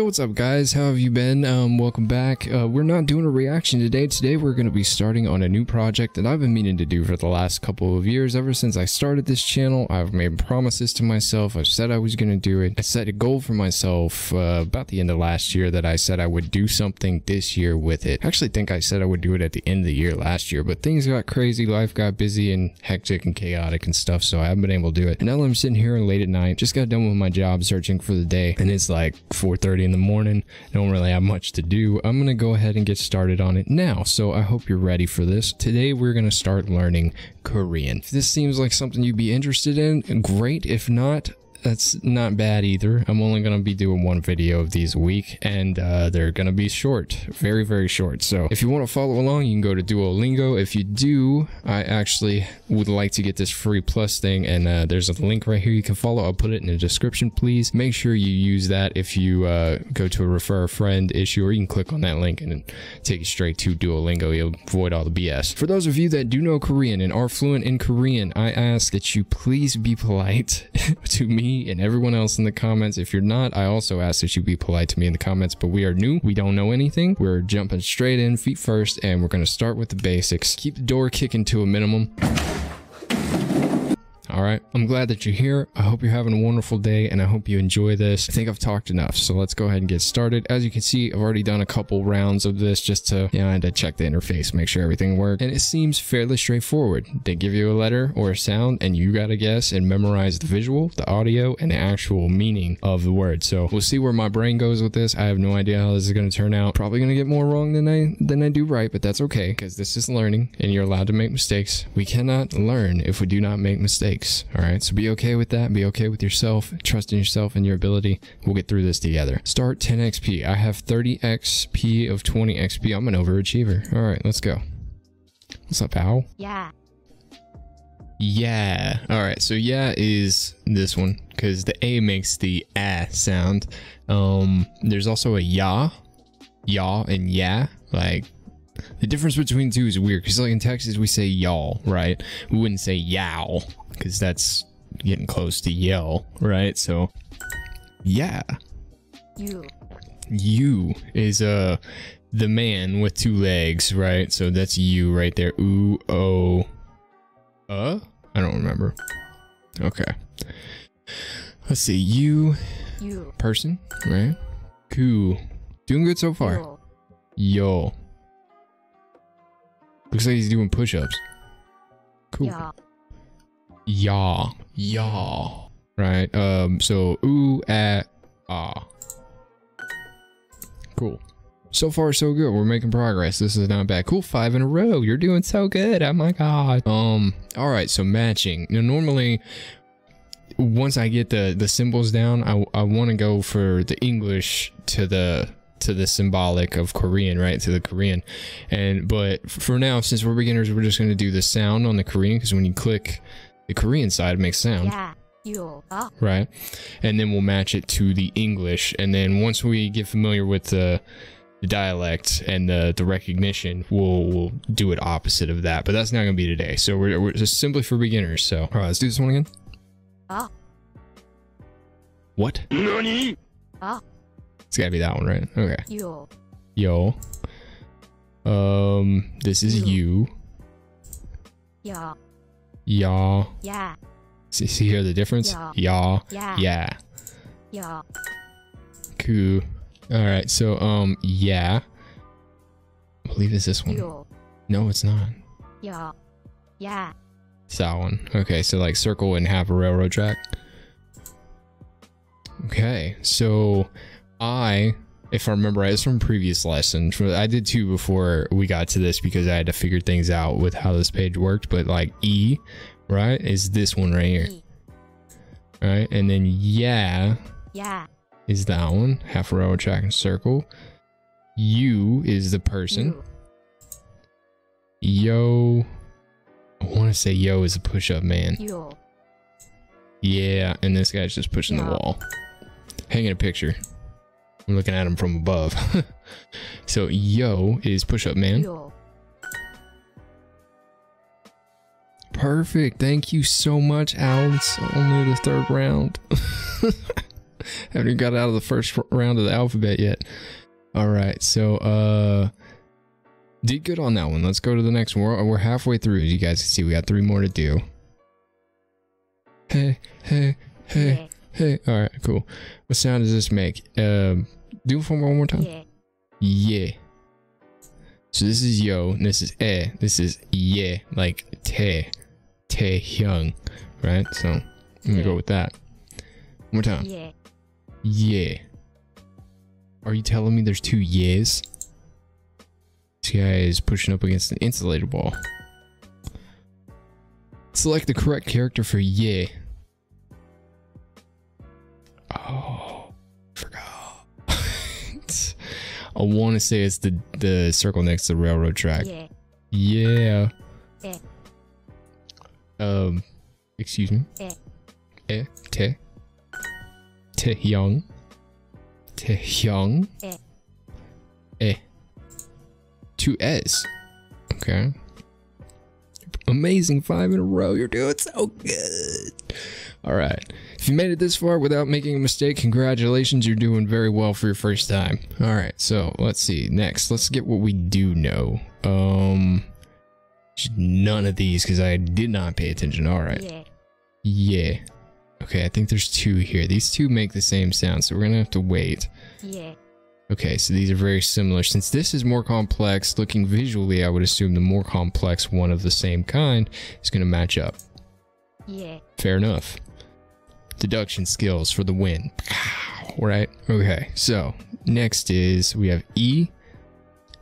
Yo, what's up guys? How have you been? Um, welcome back. Uh, we're not doing a reaction today. Today we're going to be starting on a new project that I've been meaning to do for the last couple of years. Ever since I started this channel, I've made promises to myself. I've said I was going to do it. I set a goal for myself uh, about the end of last year that I said I would do something this year with it. I actually think I said I would do it at the end of the year last year, but things got crazy. Life got busy and hectic and chaotic and stuff, so I haven't been able to do it. And now I'm sitting here late at night, just got done with my job searching for the day, and it's like 4.30 in the morning. I don't really have much to do. I'm going to go ahead and get started on it now. So I hope you're ready for this. Today we're going to start learning Korean. If this seems like something you'd be interested in, great. If not, that's not bad either. I'm only going to be doing one video of these a week, and uh, they're going to be short. Very, very short. So if you want to follow along, you can go to Duolingo. If you do, I actually would like to get this free plus thing, and uh, there's a link right here you can follow. I'll put it in the description, please. Make sure you use that if you uh, go to a refer a friend issue, or you can click on that link and take you straight to Duolingo. You'll avoid all the BS. For those of you that do know Korean and are fluent in Korean, I ask that you please be polite to me and everyone else in the comments. If you're not, I also ask that you be polite to me in the comments, but we are new. We don't know anything. We're jumping straight in feet first and we're going to start with the basics. Keep the door kicking to a minimum. All right. I'm glad that you're here. I hope you're having a wonderful day and I hope you enjoy this. I think I've talked enough. So let's go ahead and get started. As you can see, I've already done a couple rounds of this just to, you know, I had to check the interface, make sure everything worked. And it seems fairly straightforward. They give you a letter or a sound and you got to guess and memorize the visual, the audio, and the actual meaning of the word. So we'll see where my brain goes with this. I have no idea how this is going to turn out. Probably going to get more wrong than I, than I do right, but that's okay because this is learning and you're allowed to make mistakes. We cannot learn if we do not make mistakes. All right. So be okay with that. Be okay with yourself. Trust in yourself and your ability. We'll get through this together. Start 10 XP. I have 30 XP of 20 XP. I'm an overachiever. All right, let's go. What's up, Al? Yeah. Yeah. All right. So yeah is this one because the A makes the ah sound. Um, there's also a ya, ya and yeah. Like the difference between two is weird because like in Texas we say y'all, right? We wouldn't say yow because that's getting close to yell, right? So yeah, You. you is uh the man with two legs, right? So that's you right there. Ooh oh uh I don't remember. Okay. Let's see, you You. person, right? Cool. Doing good so far. You. Yo. Looks like he's doing push-ups. Cool. Yeah. Ya. Ya. Right. Um, so ooh at ah. Cool. So far, so good. We're making progress. This is not bad. Cool, five in a row. You're doing so good. Oh my god. Um, alright, so matching. Now normally once I get the the symbols down, I I want to go for the English to the to the symbolic of Korean, right? To the Korean. And but for now, since we're beginners, we're just gonna do the sound on the Korean because when you click the Korean side, makes sound Yeah. Right? And then we'll match it to the English. And then once we get familiar with the, the dialect and the, the recognition, we'll we'll do it opposite of that. But that's not going to be today. So we're, we're just simply for beginners. So all right, let's do this one again. Ah. What? Ah. It's got to be that one, right? Okay. Yo. Yo. Um, this is you. Yeah. Ya. Yeah. See, see here the difference? Yeah. Ya. Yeah. Yeah. Yeah. Cool. All right. So, um, yeah. I believe it's this one. No, it's not. Yeah. Yeah. It's that one. Okay, so like circle and have a railroad track. Okay, so I, if I remember right, it's from previous lessons. I did two before we got to this because I had to figure things out with how this page worked. But like E, right, is this one right here, right? And then yeah Yeah. is that one, half a railroad track and circle. U is the person. Yo, I want to say yo is a push-up man. You. Yeah, and this guy's just pushing the Yeah. wall. Hanging a picture. I'm looking at him from above. so yo is push up man. Perfect. Thank you so much. It's only the third round. Haven't even got out of the first round of the alphabet yet. All right, so uh, did good on that one. Let's go to the next one. We're, we're halfway through. As you guys can see, we got three more to do. Hey, hey, hey, hey. All right, cool. What sound does this make? Um, do it for me one more time. Yeah. Yeah. So this is yo, and this is eh. This is yeah, like te, te hyung, right? So I'm gonna go with that. One more time. Yeah. Yeah. Are you telling me there's two yeahs? This guy is pushing up against an insulator ball. Select the correct character for yeah. Oh, I want to say it's the the circle next to the railroad track. Yeah. Yeah. Um, excuse me. Eh. Eh. Te. Te Hyung. Te Hyung. Eh. Eh. Two S. Okay. Amazing five in a row. You're doing so good. All right. If you made it this far without making a mistake, congratulations. You're doing very well for your first time. All right. So let's see. Next, let's get what we do know. Um, none of these because I did not pay attention. All right. Yeah. Yeah. Okay. I think there's two here. These two make the same sound, so we're gonna have to wait. Yeah. Okay, so these are very similar. Since this is more complex, looking visually, I would assume the more complex one of the same kind is going to match up. Yeah. Fair enough. Deduction skills for the win. Right? Okay, so next is we have E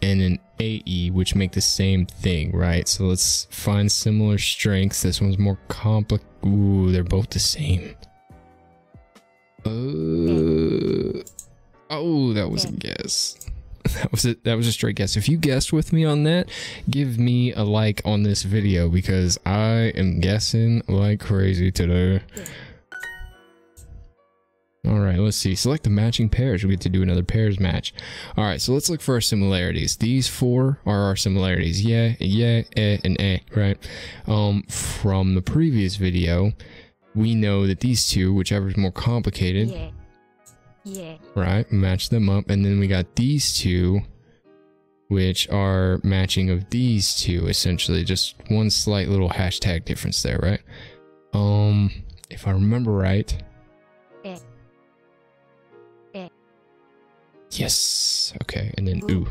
and an AE, which make the same thing, right? So let's find similar strengths. This one's more complex. Ooh, they're both the same. Uh, oh, that was a guess. That was it. That was a straight guess. If you guessed with me on that, give me a like on this video because I am guessing like crazy today. All right, let's see. Select the matching pairs. We get to do another pairs match. All right, so let's look for our similarities. These four are our similarities. Yeah, yeah, eh, and eh, right? Um, from the previous video, we know that these two, whichever is more complicated, Yeah. Yeah. right? Match them up. And then we got these two, which are matching of these two, essentially. Just one slight little hashtag difference there, right? Um, if I remember right. Eh. Eh. Yes. Okay. And then ooh.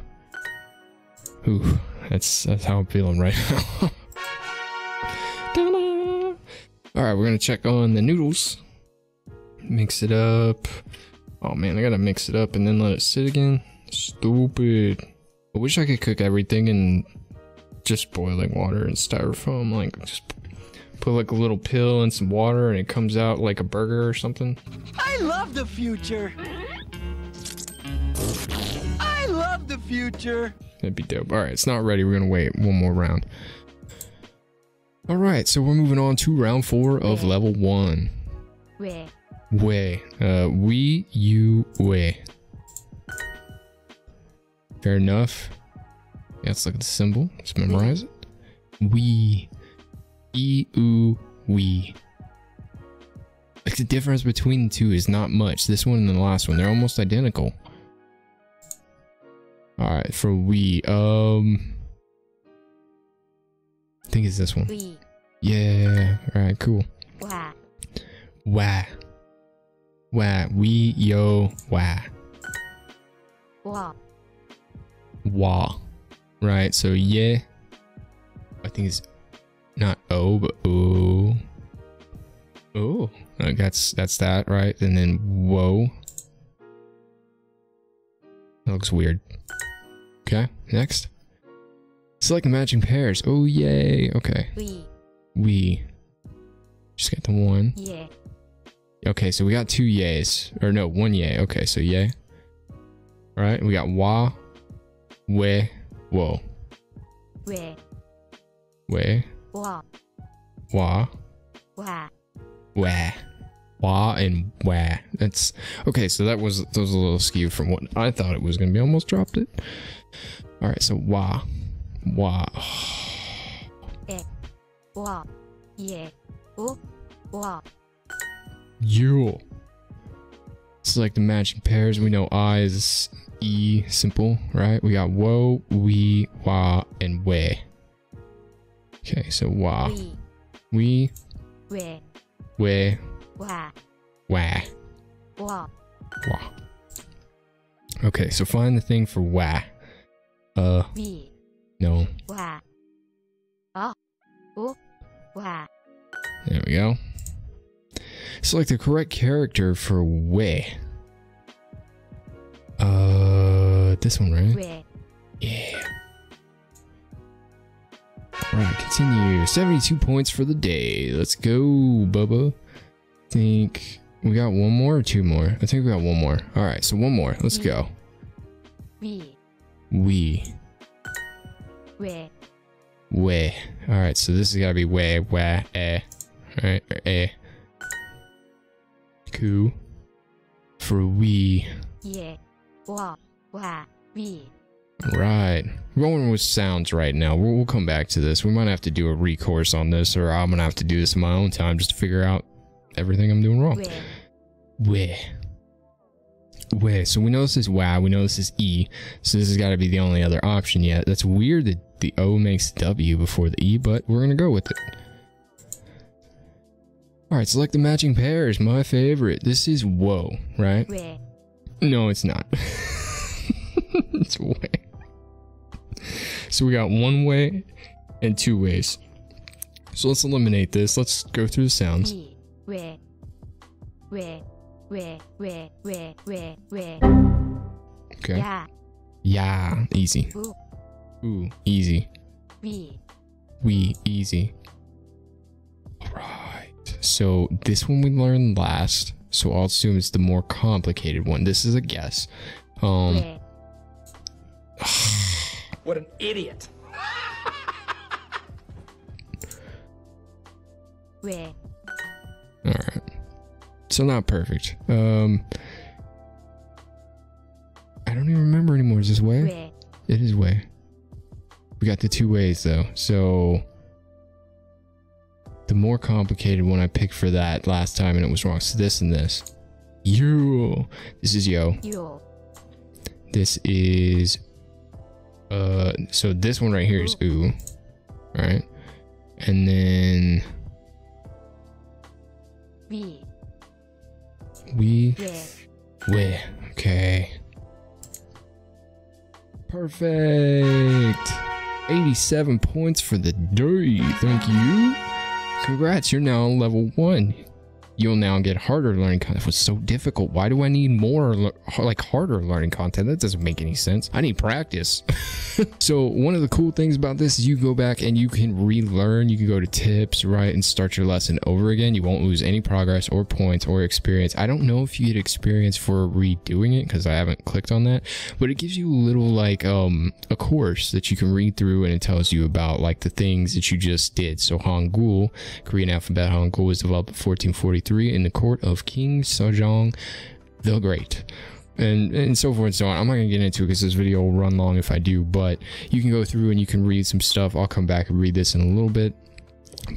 Ooh. That's that's how I'm feeling right now. All right, we're gonna check on the noodles. Mix it up. Oh man, I gotta mix it up and then let it sit again. Stupid. I wish I could cook everything in just boiling water and styrofoam. Like just put like a little pill and some water and it comes out like a burger or something. I love the future. I love the future. That'd be dope. All right, it's not ready. We're gonna wait one more round. All right, so we're moving on to round four of level one. Where? Way. Uh, we, you, way. Fair enough. Yeah, let's look at the symbol. Let's memorize it. We. E, oo, we. Like the difference between the two is not much. This one and the last one, they're almost identical. Alright, for we, um. I think it's this one. We. Yeah. Alright, cool. Wah. Wah. Wah. We, yo, wah. Wah. Wah. Right, so yeah. I think it's not O, but O. Oh. Uh, that's that's that, right? And then whoa. That looks weird. Okay, next. Select the matching pairs. Oh yay. Okay. We. We just get the one. Yeah. Okay, so we got two yays. Or no, one yay. Okay, so yay. Alright, we got wah, we, whoa. Where? We, Wah. wah, Wah. wah. Wah and wah. That's okay, so that was that was a little skew from what I thought it was gonna be. Almost dropped it. Alright, so wah. Wah. Wah. Yeah. Oh. Wah. You. Select the matching pairs. We know I is E, simple, right? We got wo, we, wa, and we. Okay, so wa. we, We, we, we, wa, wa, wa, wa. Okay, so find the thing for wa. Uh, we, no. wa, Oh. wa, There we go. Select the correct character for we. Uh, this one, right? we, Yeah. Alright, continue. 72 points for the day. Let's go, Bubba. think we got one more or two more? I think we got one more. Alright, so one more. Let's go. we, We. we, We. Alright, so this has got to be we, wa, eh. Alright, or eh. Cool. For we. Yeah. wa, wa, we, Right. Going with sounds right now. We'll, we'll come back to this. We might have to do a recourse on this, or I'm going to have to do this in my own time just to figure out everything I'm doing wrong. we, Where? Where? So we know this is wow. We know this is E. So this has got to be the only other option yet. That's weird that the O makes W before the E, but we're going to go with it. Alright, select the matching pairs. My favorite. This is whoa, right? Where? No, it's not. it's way. So we got one way and two ways. So let's eliminate this. Let's go through the sounds. Where? Where? Where? Where? Where? Where? Where? Okay. Yeah. Yeah. Easy. Ooh. Ooh. Easy. We. We. Easy. Alright. So this one we learned last. So I'll assume it's the more complicated one. This is a guess. Um, What an idiot. we, Alright. So not perfect. Um I don't even remember anymore. Is this way? It is way. We got the two ways though. So the more complicated one I picked for that last time and it was wrong. So this and this. Yo. This is yo. yo, This is uh so this one right here is ooh. Right? And then we, we we, we okay. Perfect. 87 points for the day. Thank you. Congrats, you're now on level 1. You'll now get harder learning content. It was so difficult. Why do I need more, like harder learning content? That doesn't make any sense. I need practice. so one of the cool things about this is you go back and you can relearn. You can go to tips, right, and start your lesson over again. You won't lose any progress or points or experience. I don't know if you get experience for redoing it because I haven't clicked on that, but it gives you a little like um a course that you can read through and it tells you about like the things that you just did. So Hangul, Korean alphabet Hangul was developed in 1443 in the court of King Sejong the Great. And, and so forth and so on. I'm not gonna get into it because this video will run long if I do, but you can go through and you can read some stuff. I'll come back and read this in a little bit.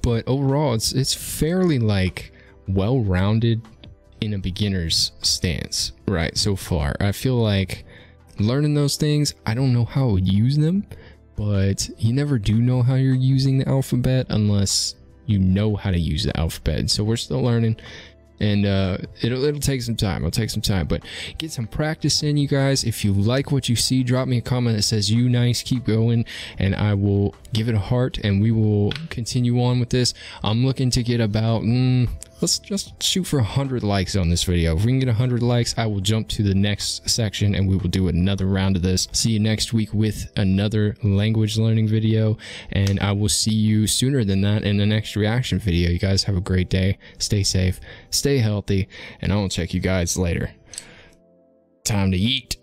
But overall, it's it's fairly like well-rounded in a beginner's stance, right? So far, I feel like learning those things. I don't know how I would use them, but you never do know how you're using the alphabet unless you know how to use the alphabet. So we're still learning and uh, it'll it'll take some time. It'll take some time, but get some practice in, you guys. If you like what you see, drop me a comment that says "you nice," keep going, and I will give it a heart, and we will continue on with this. I'm looking to get about mm, let's just shoot for 100 likes on this video. If we can get 100 likes, I will jump to the next section and we will do another round of this. See you next week with another language learning video, and I will see you sooner than that in the next reaction video. You guys have a great day. Stay safe, stay healthy, and I will check you guys later. Time to eat.